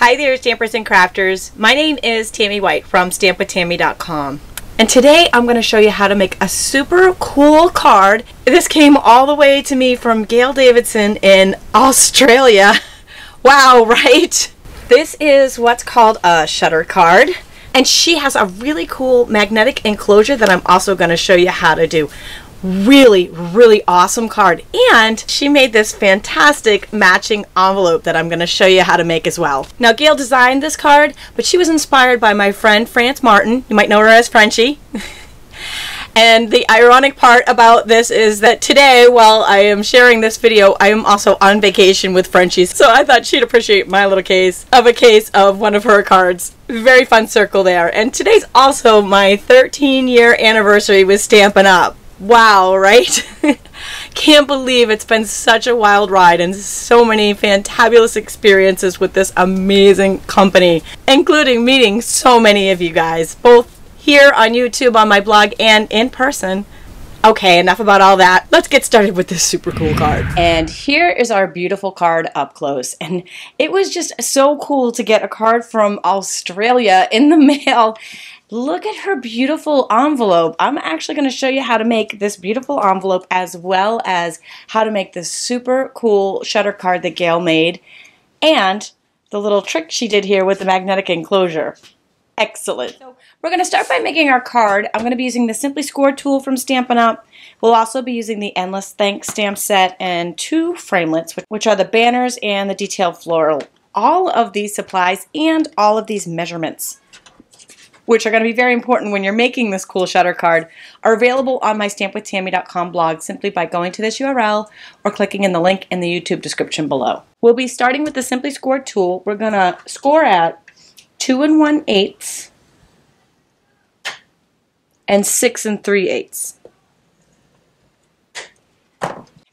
Hi there, stampers and crafters. My name is Tami White from stampwithtami.com. And today I'm going to show you how to make a super cool card. This came all the way to me from Gail Davidson in Australia. Wow, right? This is what's called a shutter card. And she has a really cool magnetic enclosure that I'm also going to show you how to do really, really awesome card. And she made this fantastic matching envelope that I'm going to show you how to make as well. Now, Gail designed this card, but she was inspired by my friend France Martin. You might know her as Frenchie. And the ironic part about this is that today, while I am sharing this video, I am also on vacation with Frenchie. So I thought she'd appreciate my little case of a case of one of her cards. Very fun circle there. And today's also my 13 year anniversary with Stampin' Up! Wow, right? Can't believe it's been such a wild ride and so many fantabulous experiences with this amazing company, including meeting so many of you guys, both here on YouTube, on my blog, and in person. Okay, enough about all that. Let's get started with this super cool card. And here is our beautiful card up close. And it was just so cool to get a card from Australia in the mail Look at her beautiful envelope. I'm actually going to show you how to make this beautiful envelope as well as how to make this super cool shutter card that Gail made and the little trick she did here with the magnetic enclosure. Excellent. So we're going to start by making our card. I'm going to be using the Simply Score tool from Stampin' Up. We'll also be using the Endless Thanks stamp set and two framelits, which are the banners and the detailed floral. All of these supplies and all of these measurements which are going to be very important when you're making this cool shutter card, are available on my stampwithtami.com blog simply by going to this URL or clicking in the link in the YouTube description below. We'll be starting with the Simply Score tool. We're going to score at 2 and 1 eighths and 6 and 3 eighths.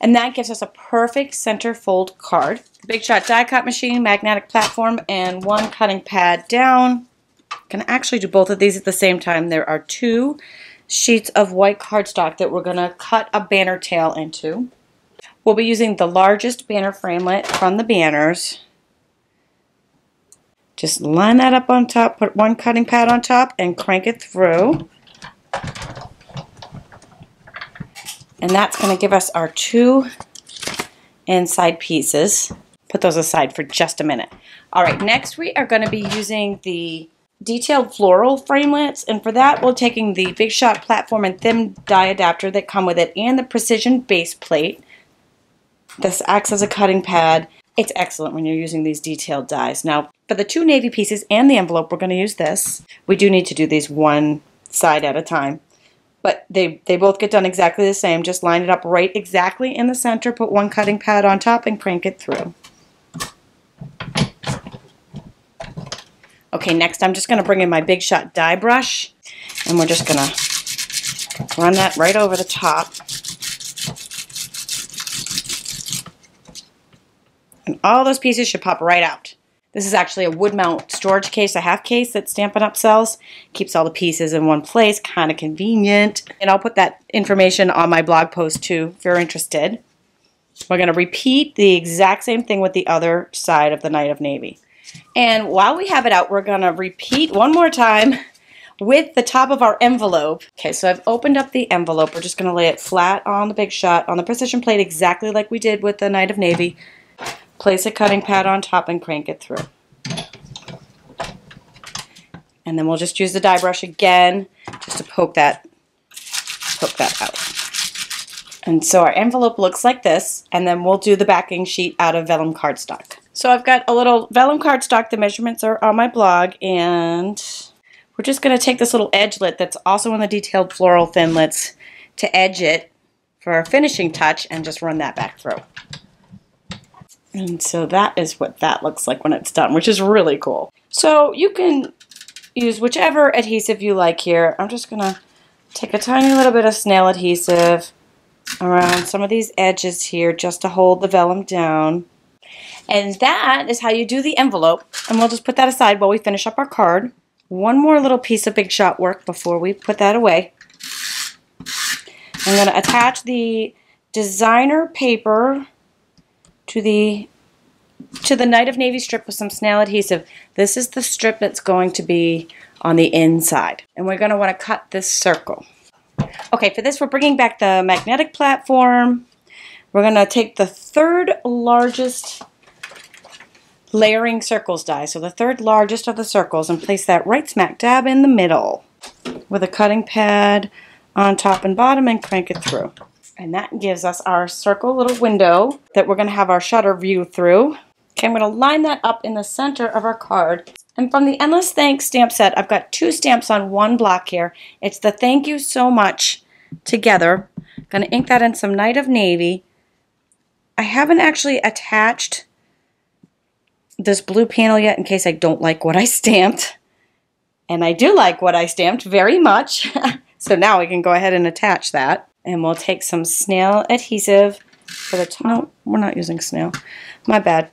And that gives us a perfect center fold card. Big Shot die cut machine, magnetic platform, and one cutting pad down can actually do both of these at the same time. There are two sheets of white cardstock that we're going to cut a banner tail into. We'll be using the largest banner framelit from the banners. Just line that up on top, put one cutting pad on top, and crank it through. And that's going to give us our two inside pieces. Put those aside for just a minute. All right, next we are going to be using the detailed floral framelits and for that we're taking the Big Shot platform and thin die adapter that come with it and the precision base plate. This acts as a cutting pad. It's excellent when you're using these detailed dies. Now for the two navy pieces and the envelope we're going to use this. We do need to do these one side at a time. But they, they both get done exactly the same. Just line it up right exactly in the center, put one cutting pad on top and crank it through. Okay, next I'm just going to bring in my Big Shot die brush, and we're just going to run that right over the top. And all those pieces should pop right out. This is actually a wood mount storage case, a half case that Stampin' Up! sells. Keeps all the pieces in one place, kind of convenient. And I'll put that information on my blog post too, if you're interested. We're going to repeat the exact same thing with the other side of the Night of Navy. And while we have it out, we're going to repeat one more time with the top of our envelope. Okay, so I've opened up the envelope. We're just going to lay it flat on the Big Shot, on the precision plate, exactly like we did with the Night of Navy. Place a cutting pad on top and crank it through. And then we'll just use the die brush again just to poke that, poke that out. And so our envelope looks like this, and then we'll do the backing sheet out of vellum cardstock. So I've got a little vellum cardstock. The measurements are on my blog. And we're just going to take this little edgelit that's also in the detailed floral thinlits to edge it for a finishing touch and just run that back through. And so that is what that looks like when it's done, which is really cool. So you can use whichever adhesive you like here. I'm just going to take a tiny little bit of snail adhesive around some of these edges here just to hold the vellum down. And that is how you do the envelope. And we'll just put that aside while we finish up our card. One more little piece of Big Shot work before we put that away. I'm going to attach the designer paper to the to the Night of Navy strip with some snail adhesive. This is the strip that's going to be on the inside. And we're going to want to cut this circle. Okay, for this we're bringing back the magnetic platform. We're going to take the third largest layering circles die, so the third largest of the circles, and place that right smack dab in the middle with a cutting pad on top and bottom and crank it through. And that gives us our circle little window that we're going to have our shutter view through. Okay, I'm going to line that up in the center of our card. And from the Endless Thanks stamp set, I've got two stamps on one block here. It's the thank you so much together. I'm going to ink that in some Night of Navy. I haven't actually attached this blue panel yet in case I don't like what I stamped. And I do like what I stamped very much. so now we can go ahead and attach that. And we'll take some snail adhesive for the top. No, we're not using snail. My bad.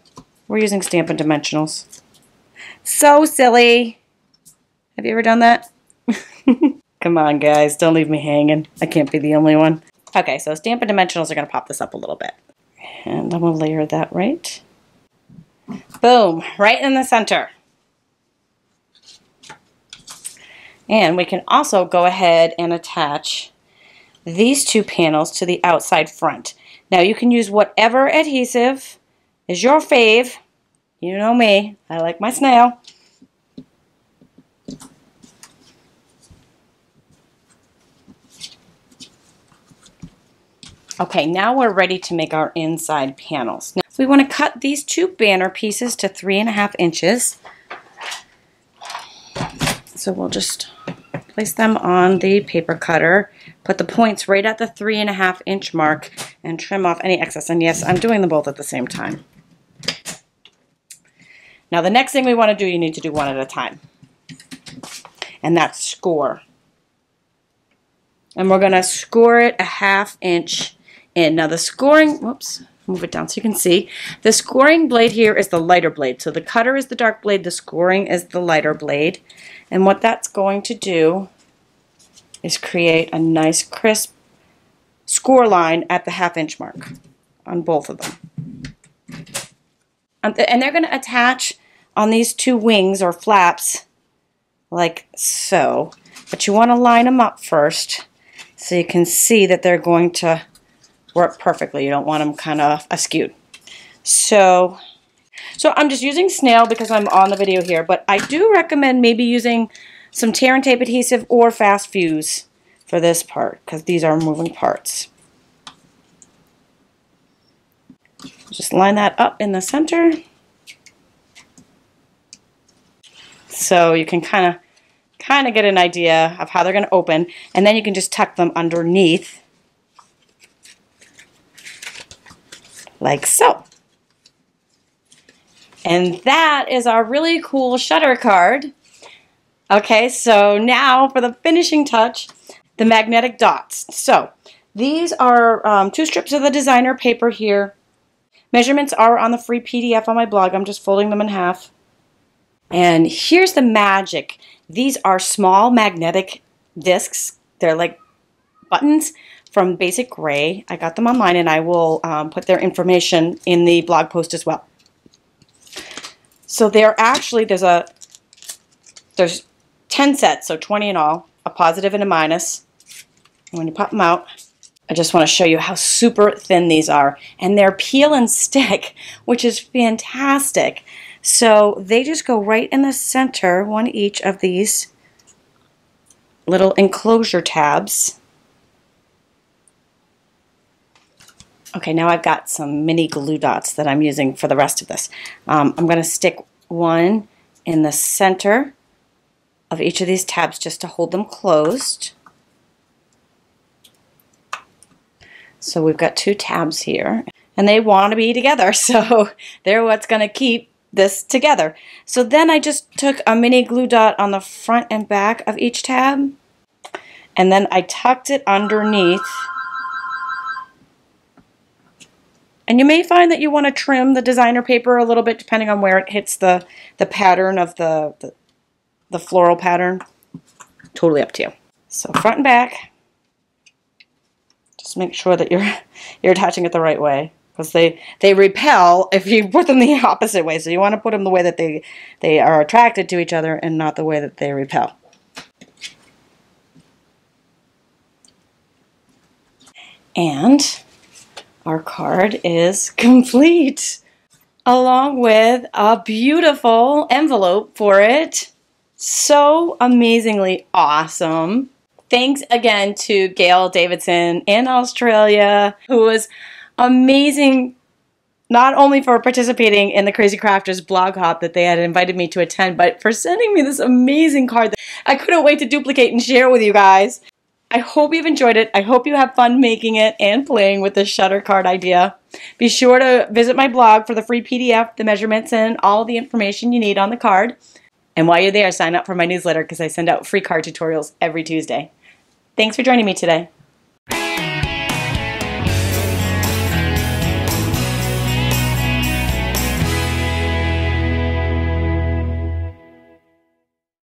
We're using Stampin' Dimensionals. So silly. Have you ever done that? Come on, guys. Don't leave me hanging. I can't be the only one. Okay, so Stampin' Dimensionals are going to pop this up a little bit. And I'm going to layer that right. Boom. Right in the center. And we can also go ahead and attach these two panels to the outside front. Now you can use whatever adhesive is your fave. You know me. I like my snail. Okay, now we're ready to make our inside panels. We want to cut these two banner pieces to three and a half inches. So we'll just place them on the paper cutter, put the points right at the three and a half inch mark, and trim off any excess. And yes, I'm doing them both at the same time. Now the next thing we want to do, you need to do one at a time. And that's score. And we're going to score it a half inch in. Now the scoring, whoops, move it down so you can see. The scoring blade here is the lighter blade. So the cutter is the dark blade, the scoring is the lighter blade. And what that's going to do is create a nice crisp score line at the half inch mark on both of them. Um, and they're going to attach on these two wings or flaps like so. But you want to line them up first so you can see that they're going to work perfectly. You don't want them kind of askew. So, so I'm just using snail because I'm on the video here, but I do recommend maybe using some tear and tape adhesive or fast fuse for this part because these are moving parts. Just line that up in the center. So you can kind of kind of get an idea of how they're going to open and then you can just tuck them underneath like so. And that is our really cool shutter card. Okay, so now for the finishing touch, the magnetic dots. So these are um, two strips of the designer paper here. Measurements are on the free PDF on my blog. I'm just folding them in half. And here's the magic. These are small magnetic discs. They're like buttons from BasicGrey. I got them online and I will um, put their information in the blog post as well. So they're actually, there's a, there's 10 sets, so 20 in all, a positive and a minus. And when you pop them out, I just want to show you how super thin these are. And they're peel and stick, which is fantastic. So they just go right in the center, one each of these little enclosure tabs. Okay, now I've got some mini glue dots that I'm using for the rest of this. Um, I'm going to stick one in the center of each of these tabs just to hold them closed. So we've got two tabs here and they want to be together so they're what's going to keep this together. So then I just took a mini glue dot on the front and back of each tab and then I tucked it underneath and you may find that you want to trim the designer paper a little bit depending on where it hits the, the pattern of the, the, the floral pattern. Totally up to you. So front and back, just make sure that you're, you're attaching it the right way. because they they repel if you put them the opposite way. So you want to put them the way that they they are attracted to each other and not the way that they repel. And our card is complete along with a beautiful envelope for it. So amazingly awesome. Thanks again to Gail Davidson in Australia, who was amazing not only for participating in the Crazy Crafters blog hop that they had invited me to attend, but for sending me this amazing card that I couldn't wait to duplicate and share with you guys. I hope you've enjoyed it. I hope you have fun making it and playing with this shutter card idea. Be sure to visit my blog for the free PDF, the measurements, and all the information you need on the card. And while you're there, sign up for my newsletter because I send out free card tutorials every Tuesday. Thanks for joining me today.